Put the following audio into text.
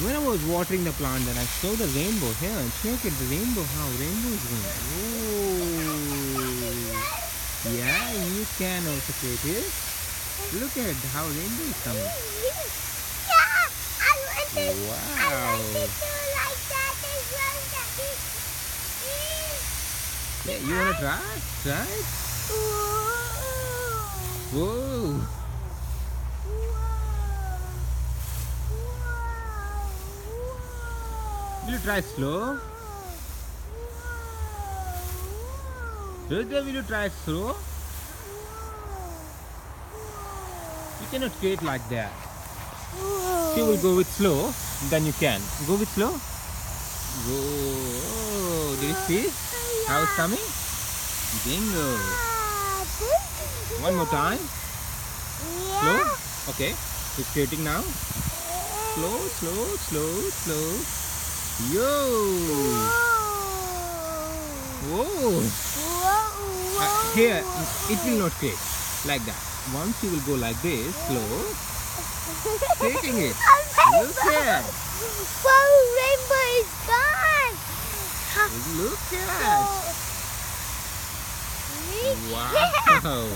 When I was watering the plant, then I saw the rainbow here. Check it, the rainbow. How rainbow is going. Oh, yeah, you can also create this. Look at how rainbow is coming. Yeah, I want to. I Wow. want to like that as well, Daddy. Yeah, you wanna try? Try it. Whoa. Whoa. Will you try slow? Rudra, will you try slow? You cannot create like that. She will go with slow, then you can. Go with slow. Go. Oh, do you see how it's coming? Bingo. One more time. Slow. Okay. It's creating now. Slow, slow, slow, slow. Yo. Whoa. Whoa! Whoa. Uh, here, it will not create like that. Once you will go like this, slow, taking it. Look at, Wow, rainbow is gone. look at. Wow.